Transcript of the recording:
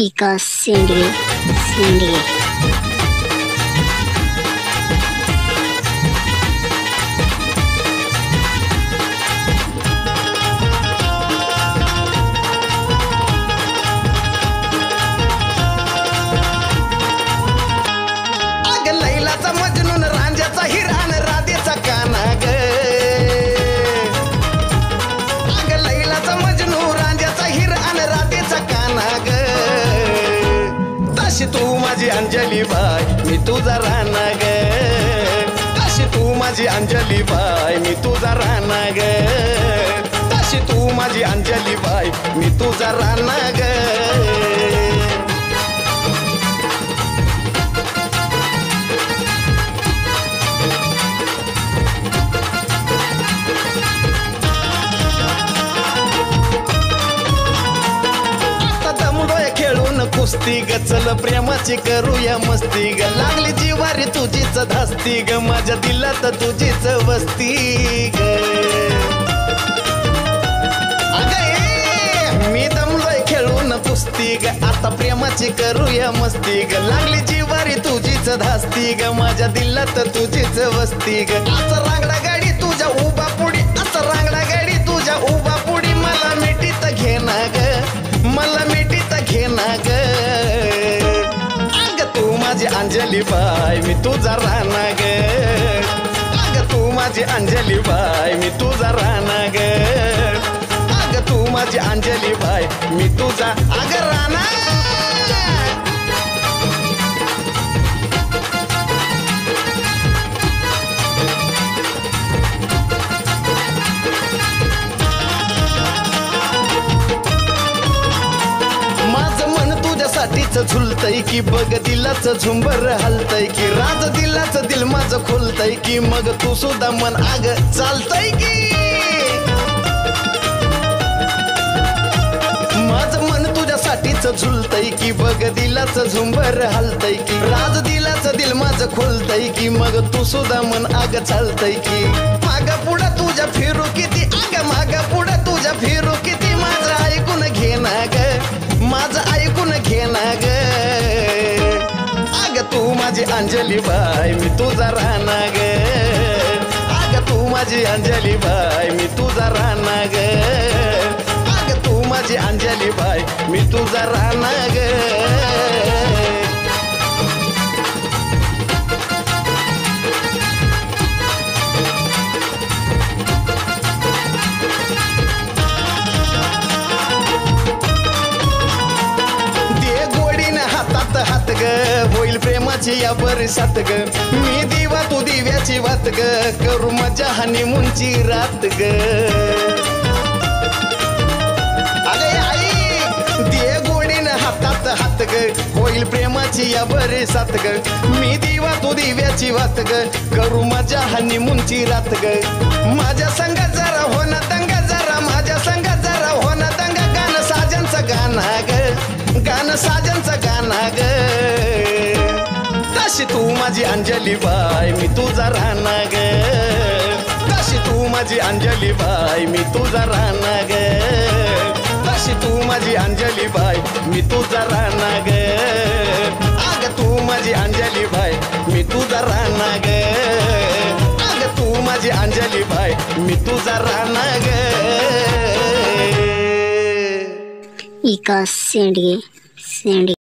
इका शेंडगे शेंडगे अग तशी तू माझी अंजली बाय मी तुझा राणा ग. तशी तू माझी अंजली बाय मी तुझा राणा ग. तशी तू माझी अंजली बाय मी तुझा राणा ग. दमडोय कुस्ती ग. चल प्रेमाची करूया मस्ती ग. लागली जीवारी तुझीच धास्ती ग. माझ्या दिलात तुझीच वस्ती ग. मी दमलोय खेळून कुस्ती ग. आता प्रेमाची करूया मस्ती ग. लागली जीवारी तुझीच धास्ती ग. माझ्या दिलात तुझीच वस्ती ग. असं रांगडा गाडी माझी अंजली बाय मी तुझा राणा ग अग तू माझी अंजली बाय मी तुझा राणा ग अग तू माझी अंजली बाय मी तुझा अग राहणार साठीच झुलतय की बघ दिलाच झुंबर हलतय की राज दिलाच दिल माझं खोलतय की मग तू सुद्धा मन आग चालतय की? माझं मन तुझ्यासाठीच झुलतय की बघ दिलाच झुंबर हलतय की राज दिलाच दिल माझं खोलतय की मग तू सुद्धा मन आग चालतय की? तू माझी अंजली बाय मी तुझा राहणार ग. अग तू माझी अंजली बाय मी तुझा राहणार ग. अग तू माझी अंजली बाय मी तुझा राहणार ग. दे प्रेम हातात हात ग होईल प्रेमाची या बरसात ग मी दिवा तू दिव्याची वात ग करू मजा हनीमूनची रात ग अरे आई दे गोडीन हातात हात ग होईल प्रेमाची या बरसात ग मी दिवा तू दिव्याची वात ग करू मजा हनीमूनची रात ग माझ्या तशी तू माझी अंजली बाय मी तुझा राहणार ग. तशी तू माझी अंजली बाय मी तुझा राहणार ग. तशी तू माझी अंजली बाय मी तुझा राहणार ग. अग तू माझी अंजली बाय मी तुझा राहणार ग. अग तू माझी अंजली बाय मी तुझा राहणार ग. इका शेंडगे शेंडगे.